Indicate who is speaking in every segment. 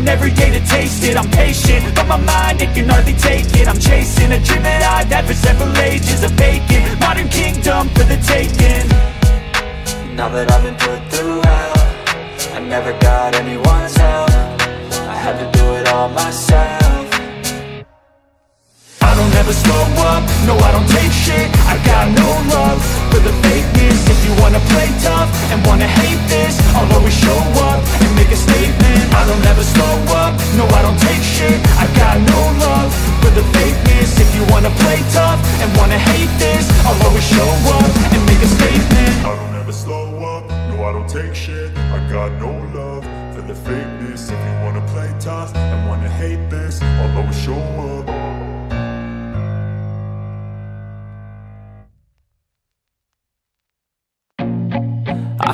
Speaker 1: I'm saving every day to taste it. I'm patient, but my mind, it can hardly take it. I'm chasing a dream that I've had for several ages A vacant, modern kingdom for the taking.
Speaker 2: Now that I've been put through hell I never got anyone's help. I had to do it all myself.
Speaker 1: I don't ever slow up, no I don't take shit. I got no love for the If you wanna play tough and wanna hate this I'll always show up and make a statement. I don't ever slow up, no I don't take shit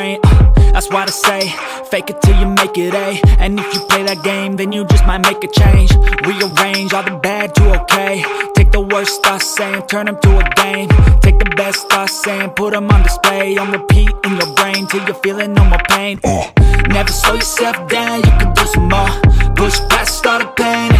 Speaker 2: brain. Uh, that's why they say, fake it till you make it A. And if you play that game, then you just might make a change. Rearrange all the bad to okay. Take the worst thoughts saying, turn them to a game. Take the best thoughts saying, put them on display. On repeat in your brain till you're feeling no more pain. Uh, never slow yourself down, you can do some more. Push past all the pain